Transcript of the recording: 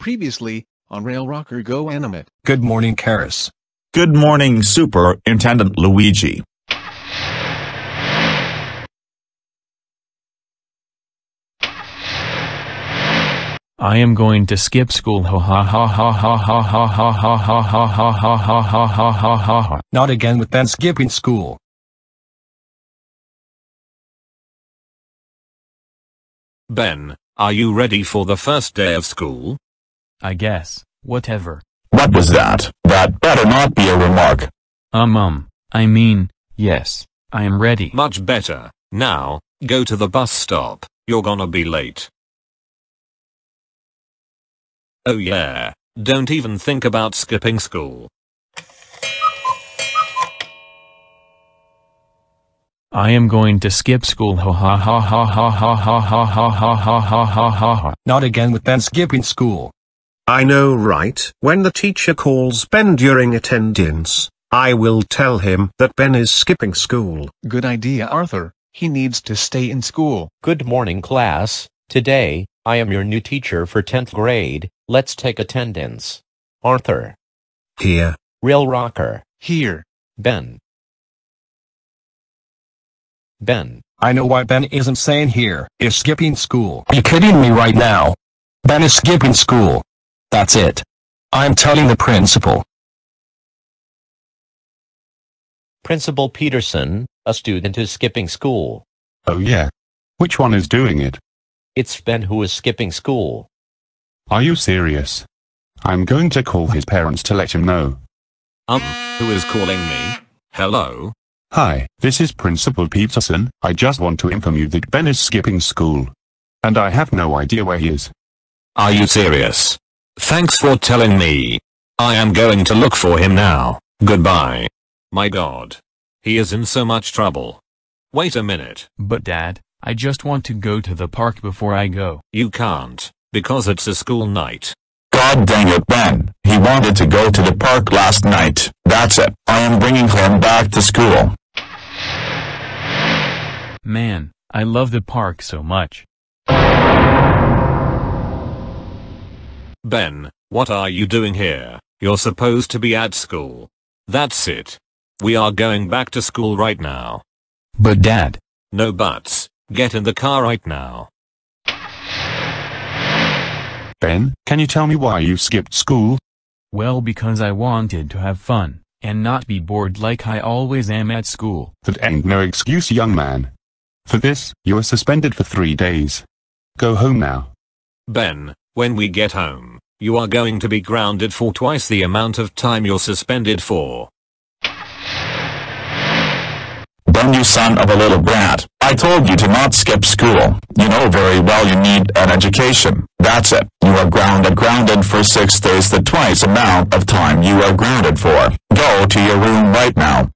Previously, on Rail Rocker Go Animate. Good morning, Coris. Good morning, Superintendent Luigi. I am going to skip school ha ha ha ha ha ha ha ha ha ha ha ha ha ha ha ha ha ha ha Not again with Ben skipping school. Ben, are you ready for the first day of school? I guess, whatever. What was that? That better not be a remark. Um um, I mean, yes, I am ready. Much better. Now, go to the bus stop, you're gonna be late. Oh yeah, don't even think about skipping school. I am going to skip school ha ha ha ha ha ha ha ha ha ha ha ha ha ha ha Not again with that skipping school. I know right. When the teacher calls Ben during attendance, I will tell him that Ben is skipping school. Good idea, Arthur. He needs to stay in school. Good morning class, today, I am your new teacher for 10th grade, let's take attendance. Arthur, Here. Rail Rocker, Here. Ben. Ben, I know why Ben isn't saying here is skipping school. Are you kidding me right now? Ben is skipping school. That's it. I'm telling the principal. Principal Peterson, a student is skipping school. Oh yeah. Which one is doing it? It's Ben who is skipping school. Are you serious? I'm going to call his parents to let him know. Um, who is calling me? Hello? Hi, this is Principal Peterson. I just want to inform you that Ben is skipping school. And I have no idea where he is. Are you serious? Thanks for telling me. I am going to look for him now. Goodbye. My god. He is in so much trouble. Wait a minute. But dad, I just want to go to the park before I go. You can't, because it's a school night. God dang it, Ben. He wanted to go to the park last night. That's it. I am bringing him back to school. Man, I love the park so much. Ben, what are you doing here? You're supposed to be at school. That's it. We are going back to school right now. But dad, No buts. Get in the car right now. Ben, can you tell me why you skipped school? well because I wanted to have fun, and not be bored like I always am at school. That ain't no excuse, young man. For this, you are suspended for three days. Go home now. Ben, when we get home, you are going to be grounded for twice the amount of time you're suspended for. Then you son of a little brat. I told you to not skip school. You know very well you need an education. That's it. You are grounded grounded for six days the twice amount of time you are grounded for. Go to your room right now.